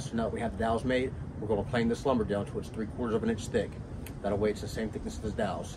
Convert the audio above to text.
So now that we have the dowels made, we're going to plane this lumber down to it's three quarters of an inch thick. That way it's the same thickness as the dowels.